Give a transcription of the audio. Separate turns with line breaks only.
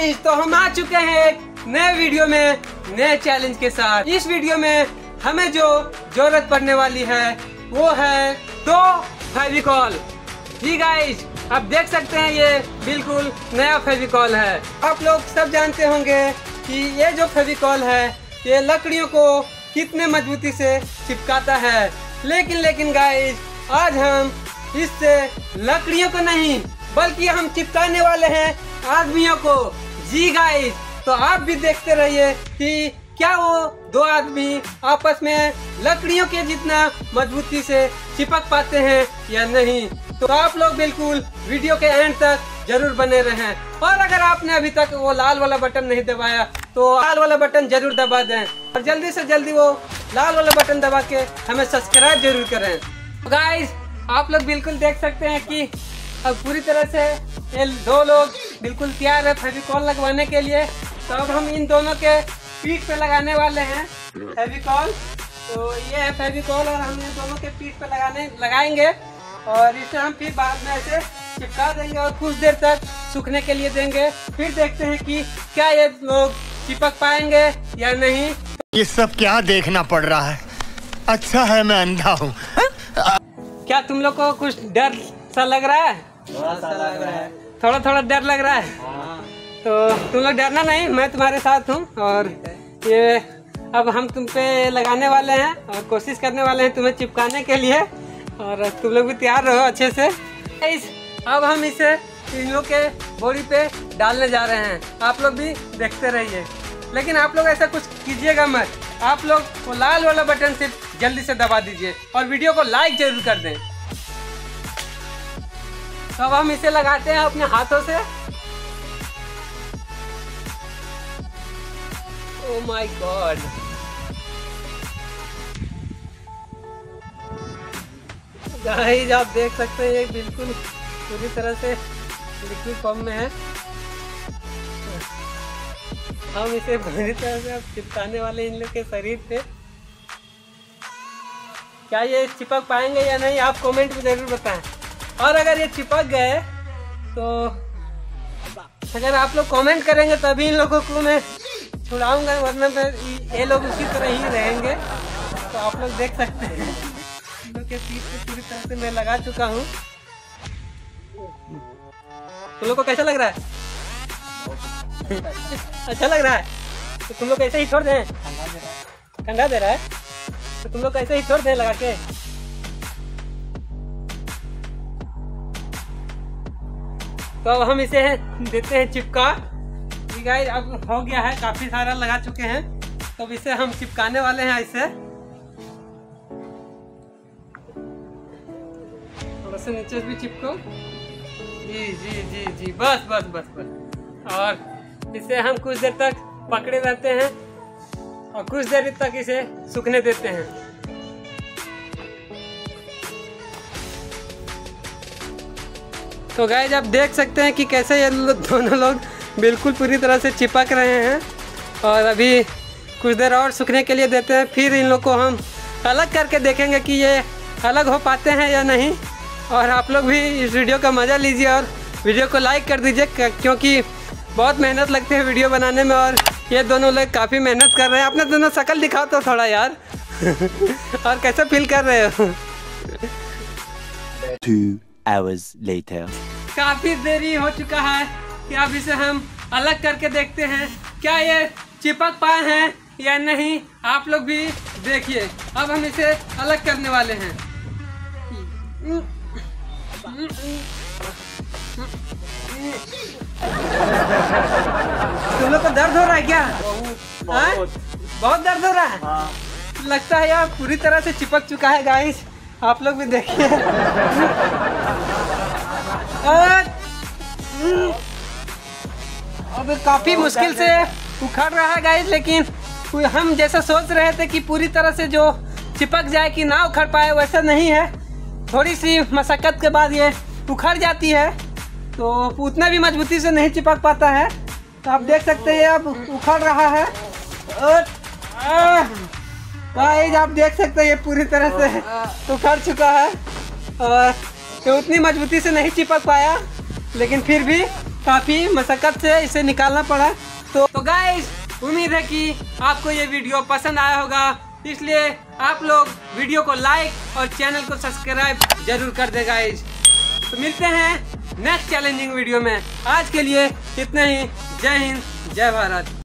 Guys तो हम आ चुके हैं नए वीडियो में, नए चैलेंज के साथ। इस वीडियो में हमें जो ज़रूरत पड़ने वाली है, वो है दो फेविकॉल। जी गाइस आप देख सकते हैं ये बिल्कुल नया फेविकॉल है। आप लोग सब जानते होंगे कि ये जो फेविकॉल है, ये लकड़ियों को कितने मजबूती से चिपकाता है। लेकिन लेकिन गाइस आज हम इससे लकड़ियों को नहीं, बल्कि हम चिपकाने वाले हैं आदमियों को। जी गाइस तो आप भी देखते रहिए कि क्या वो दो आदमी आपस में लकड़ियों के जितना मजबूती से चिपक पाते हैं या नहीं तो आप लोग बिल्कुल वीडियो के एंड तक ज़रूर बने रहें। और अगर आपने अभी तक वो लाल वाला बटन नहीं दबाया तो लाल वाला बटन ज़रूर दबा दें। और जल्दी से जल्दी वो लाल वाला बटन दबा के हमें सब्सक्राइब ज़रूर करें। गाइस, आप लोग बिल्कुल देख सकते हैं कि अब पूरी तरह से ये दो लोग बिल्कुल तैयार है फेविकॉल लगवाने के लिए। तो अब हम इन दोनों के पीठ पे लगाने वाले हैं फेविकॉल। तो ये है फेविकॉल और हम इन दोनों के पीठ पे लगाने लगाएँगे। और इसे हम फिर बाद में ऐसे चिपका देंगे और कुछ देर तक सूखने के लिए देंगे। फिर देखते हैं कि क्या ये लोग चिपक पाएँगे या नहीं।
ये सब क्या देखना पड़ रहा है? अच्छा है मैं अंधा हूँ।
क्या तुम लोग को कुछ डर सा लग रहा है? थोड़ा थोड़ा थोड़ा डर लग रहा है। तो तुम लोग डरना नहीं, मैं तुम्हारे साथ हूँ और ये अब हम तुम पे लगाने वाले हैं और कोशिश करने वाले हैं तुम्हें चिपकाने के लिए और तुम लोग भी तैयार रहो अच्छे से। इस अब हम इसे इन लोग के बॉडी पे डालने जा रहे हैं। आप लोग भी देखते रहिए। लेकिन आप लोग ऐसा कुछ कीजिएगा मत। आप लोग वो लाल वाला बटन सिर्फ़ जल्दी से दबा दीजिए और वीडियो को लाइक ज़रूर कर दें। तो अब हम इसे लगाते हैं अपने हाथों से। ओ माय गॉड गाइस आप देख सकते हैं, ये बिल्कुल पूरी तरह से लिक्विड फॉर्म में है। हम इसे पूरी तरह से अब चिपकाने वाले इन लोग के शरीर पे। क्या ये चिपक पाएँगे या नहीं, आप कमेंट में ज़रूर बताएँ। और अगर ये चिपक गए तो अगर आप लोग कमेंट करेंगे, तभी इन लोगों को मैं छुड़ाऊँगा, वरना फिर ये लोग उसी तरह ही रहेंगे। तो आप लोग देख सकते हैं। इन लोग के पे पूरी तरह से मैं लगा चुका हूँ। तुम लोग को कैसा लग रहा है? अच्छा लग रहा है? तो तुम लोग ऐसे ही छोड़ दें। ठंडा दे रहा है। तो तुम लोग ऐसे ही छोड़ दें लगा के। तो अब हम इसे देते हैं चिपका। ठीक है अब हो गया है, काफ़ी सारा लगा चुके हैं। तो इसे हम चिपकाने वाले हैं ऐसे। थोड़ा सा नीचे भी चिपको। जी जी जी जी, बस बस बस बस। और इसे हम कुछ देर तक पकड़े रहते हैं और कुछ देर तक इसे सूखने देते हैं। तो गाइज़ आप देख सकते हैं कि कैसे ये दोनों लोग बिल्कुल पूरी तरह से चिपक रहे हैं और अभी कुछ देर और सूखने के लिए देते हैं, फिर इन लोग को हम अलग करके देखेंगे कि ये अलग हो पाते हैं या नहीं। और आप लोग भी इस वीडियो का मज़ा लीजिए और वीडियो को लाइक कर दीजिए क्योंकि बहुत मेहनत लगती है वीडियो बनाने में और ये दोनों लोग काफ़ी मेहनत कर रहे हैं। अपने दोनों शकल दिखाओ तो थोड़ा यार। और कैसे फील कर रहे हो?
Two hours later.
काफ़ी देरी हो चुका है कि अब इसे हम अलग करके देखते हैं। क्या ये चिपक पाए हैं या नहीं आप लोग भी देखिए। अब हम इसे अलग करने वाले हैं। तुम लोग को दर्द हो रहा है क्या? हाँ? बहुत। दर्द हो रहा है? हाँ। लगता है यार पूरी तरह से चिपक चुका है गाइस आप लोग भी देखिए। अब काफ़ी मुश्किल से उखड़ रहा है गाइस लेकिन हम जैसा सोच रहे थे कि पूरी तरह से जो चिपक जाए कि ना उखड़ पाए वैसा नहीं है। थोड़ी सी मशक्क़त के बाद ये उखड़ जाती है तो उतना भी मजबूती से नहीं चिपक पाता है। तो आप देख सकते हैं अब उखड़ रहा है। और गाइस आप देख सकते हैं ये पूरी तरह से उखड़ चुका है। और ये उतनी मजबूती से नहीं चिपक पाया, लेकिन फिर भी काफ़ी मशक्कत से इसे निकालना पड़ा। तो तो गाइस उम्मीद है कि आपको ये वीडियो पसंद आया होगा। इसलिए आप लोग वीडियो को लाइक और चैनल को सब्सक्राइब ज़रूर कर दे गाइस तो मिलते हैं नेक्स्ट चैलेंजिंग वीडियो में। आज के लिए इतना ही। जय हिंद, जय भारत।